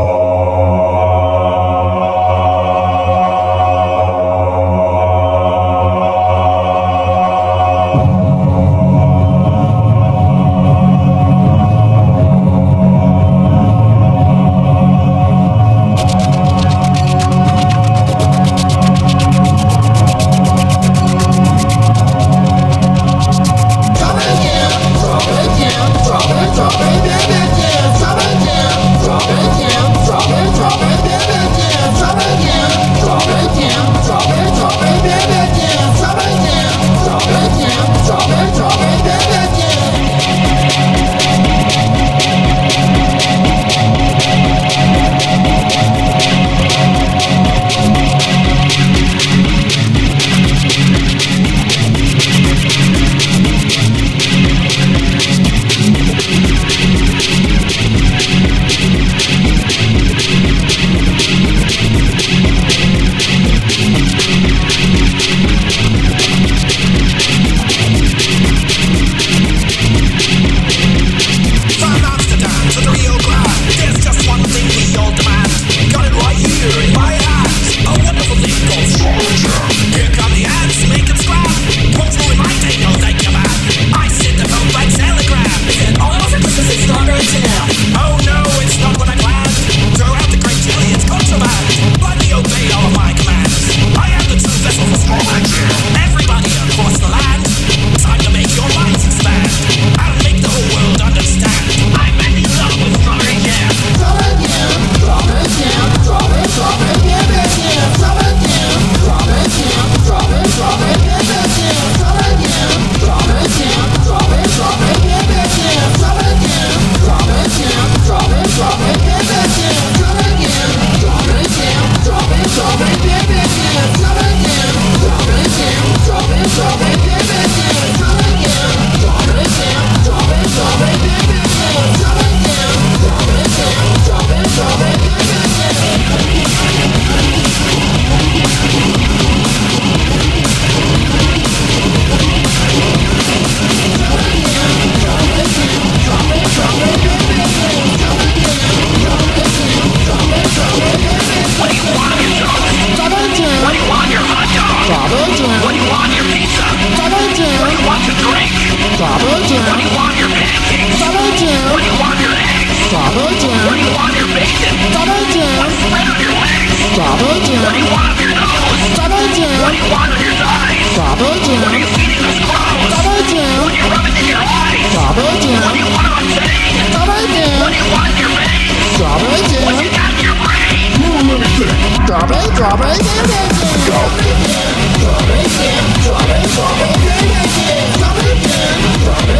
Oh. you want your pizza? Double Jim. What do you want to drink? Double Jim. What do you want your pancakes? Double Jim. What do you want your eggs? Double Jim. What do you want your bacon? Double Jim. What's spread on your legs? Double Jim. What do you want on your nose? Double Jim. What do you want on your thighs? Double Jim. What are you feeding those crows? Double Jim. What are you rubbing in your eyes? Double Jim. What do you want on stage? Double Jim. What do you want in your veins? Double Jim. What you got? Drop it, drop it, go! Drop it, drop it, drop it, drop it, drop it, drop it.